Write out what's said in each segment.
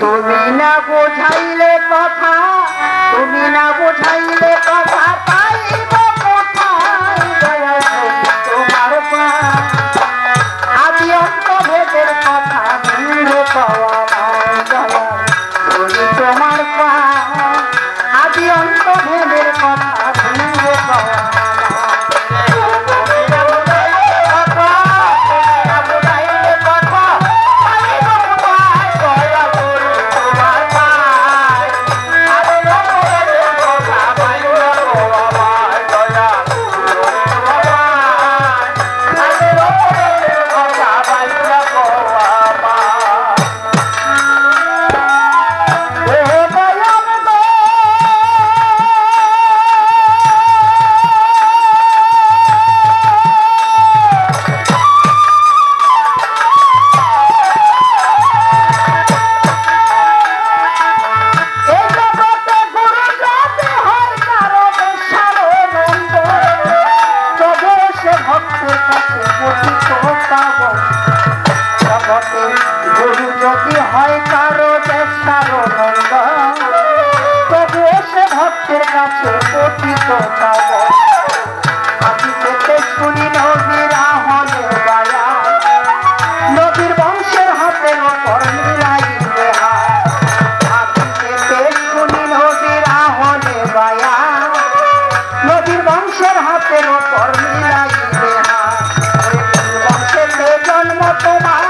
তুমি না বোঝাইলে কথা তুমি না বোঝাইলে তোমার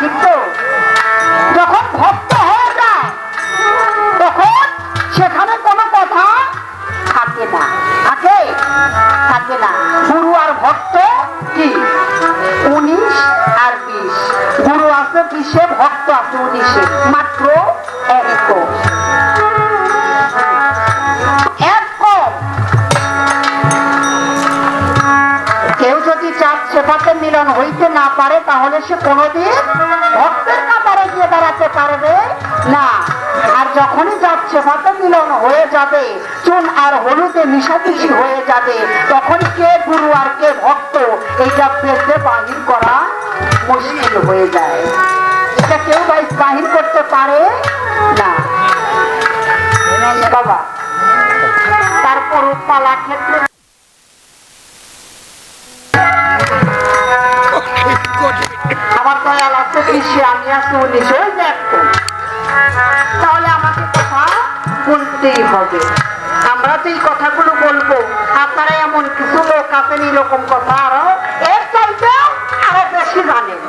না কি বাবা ঠিক তো যখন ভক্ত হয়ে যায়, তখন সেখানে কোনো কথা থাকে না। থাকে? থাকে না। গুরু আর ভক্ত কি? উনিশ আর বিশ। গুরু আছে বিশে, ভক্ত আছে উনিশে। মাত্র এক চাঁদ মিলন হইতে না পারে তাহলে সে কোনোদিন ভক্তের কাতারে গিয়ে দাঁড়াতে পারবে না। আর যখনই চাঁদ সেটাতে মিলন হয়ে যাবে চুন আর হলুদে মিশামিশি হয়ে যাবে তখন কে গুরু আর কে ভক্ত এইটা পেতে বাহির করা মুশকিল হয়ে যায়। এটা কেউ বাহির করতে পারে না। বাবা তারপর পালা ক্ষেত্রে আমি আছি উনিশে ওই যে তাহলে আমাকে কথা বলতেই হবে আমরা তো এই কথাগুলো বলব আপনারা এমন কিছু লোক আছেন এরকম কথা আরও এর চাইতে আরও বেশি জানেন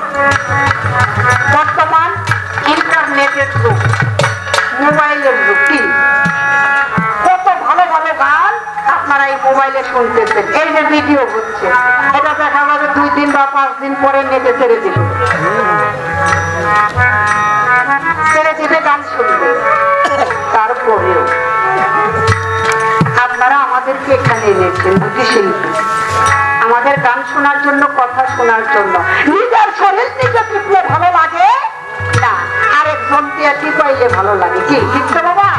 বর্তমান ইন্টারনেটের যুগ মোবাইলের যুগ মোবাইলে শুনতেছেন এই যে ভিডিও হচ্ছে, এটা দেখা যাবে দুই দিন বা পাঁচ দিন পরে নেটে ছেড়ে দিল। ছেড়ে গান শুনবে আপনারা আমাদেরকে এখানে এনেছেন আমাদের গান শোনার জন্য, কথা শোনার জন্য। নিজের শরীর নিজে টিপলে ভালো লাগে? না, আরেকজনকে টিপাইলে ভালো লাগে। কি? ঠিক বাবা?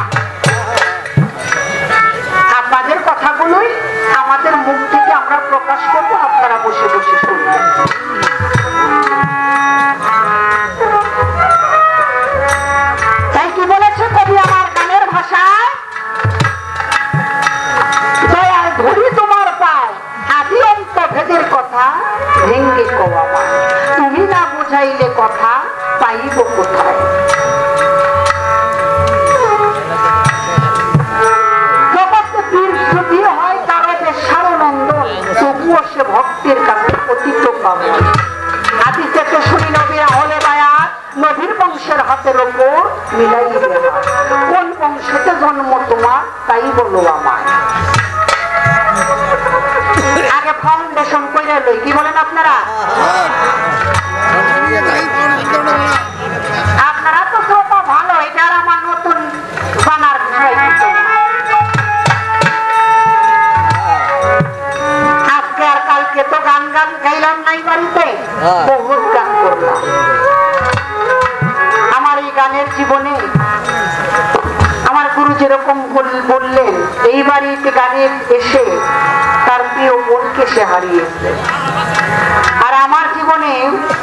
ওপর মিলাই কোন বংশতে জন্ম তোমার? তাই বলো আমার আগে ফাউন্ডেশন করে লই, কি বলেন আপনারা? আপনারা বাড়িতে এসে তার প্রিয় বোনকে সে হারিয়েছে। আর আমার জীবনে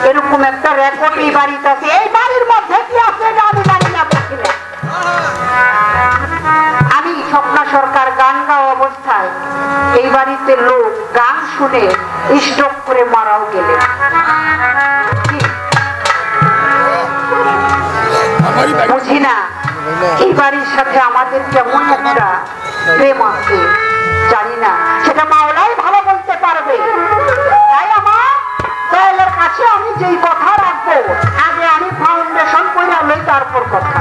এরকম একটা রেকর্ড এই বাড়িতে আছে। এই বাড়ির মধ্যে কি আছে আমি জানি না সরকার গান গাওয়া অবস্থায় এই বাড়িতে লোক গান শুনে স্টক করে মারাও গেলে বুঝি না, এই বাড়ির সাথে আমাদের কেমন একটা প্রেম আছে। জানি না। সেটা মাওলাই ভালো বলতে পারবে। তাই আমার দয়ালের কাছে আমি যেই কথা রাখব, আগে আমি ফাউন্ডেশন করে লই তারপর কথা।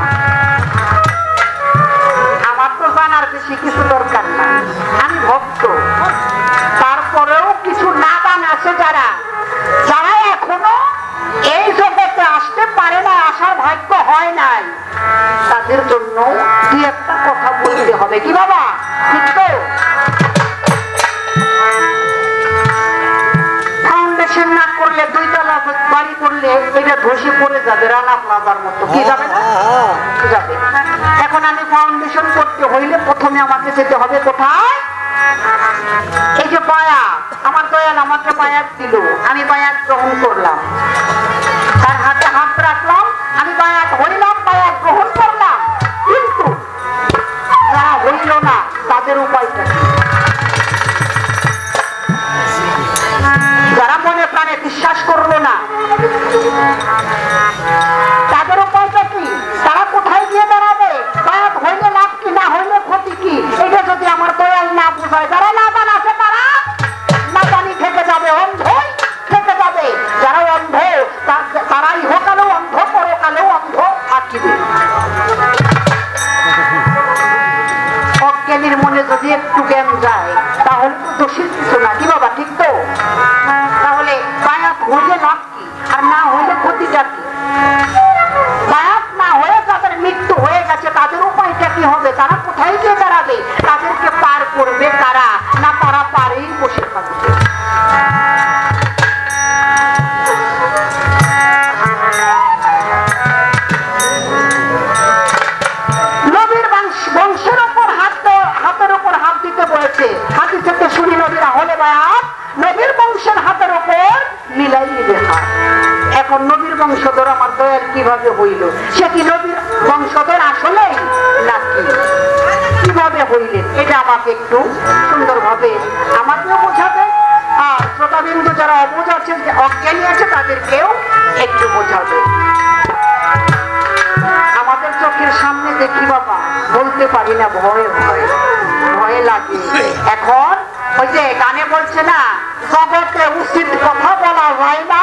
আমার তো জানার বেশি কিছু দরকার না। আমি ভক্ত। তারপরেও কিছু নাদান আছে যারা যারা এখনও এই জগতে আসতে পারে না, আসার ভাগ্য হয় নাই। তাদের জন্য দুই একটা কথা বলতে হবে। কি বাবা? ঠিক করলে এটা ধসে পড়ে যাবে রানা প্লাজার মতো। কি যাবে না? যাবে? এখন আমি ফাউন্ডেশন করতে হইলে প্রথমে আমাকে যেতে হবে কোথায়? এই যে পায়া আমার দয়াল আমাকে পায়াত দিল আমি পায়াত গ্রহণ করলাম। তার হাতে হাত রাখলাম আমি বায়াত হইলাম দয়াল না এখন নবীর বংশধর আমার দয়াল কীভাবে হইল? সে কি নবীর বংশধর আসলে নাকি? কীভাবে হইলেন? এটা আমাকে একটু সুন্দরভাবে আমাকেও বোঝাবে। আর শ্রোতাবিন্দু যারা অবুঝ আছে যে অজ্ঞানী আছে, তাদেরকেও একটু বোঝাবে। আমাদের চোখের সামনে দেখি বাবা, বলতে পারি না, ভয়ে ভয়ে ভয়ে লাগে। এখন ওই যে গানে বলছে না, জগতে উচিত কথা বলা হয় না।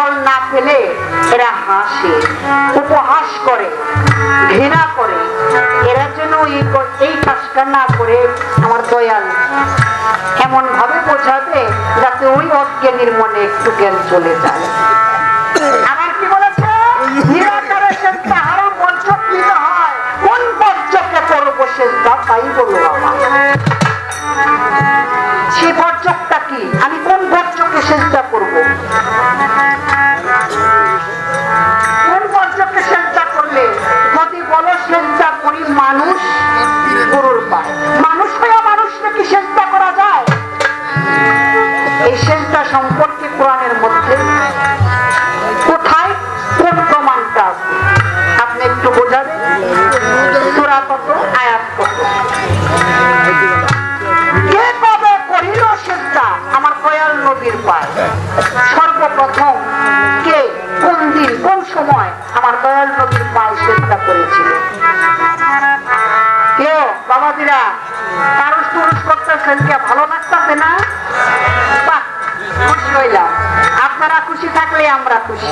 ফেলে, এরা হাসে, উপহাস করে, ঘৃণা করে। এরা যেন এই কাজটা না করে, আমার দয়াল। এমন ভাবে বোঝাবে যাতে ওই অজ্ঞানীর মনে একটু জ্ঞান চলে যায়। আবার কোন পঞ্চকে করব আমি কোন পঞ্চকে সেজদা করব? মানুষ গরুর পায়। মানুষ হয়ে মানুষকে কি চেষ্টা করা যায়? এই চেষ্টা সম্পর্কে করতেছেন কে ভালো লাগতেছে না? বাহ, খুশি হইলাম। আপনারা খুশি থাকলে আমরা খুশি।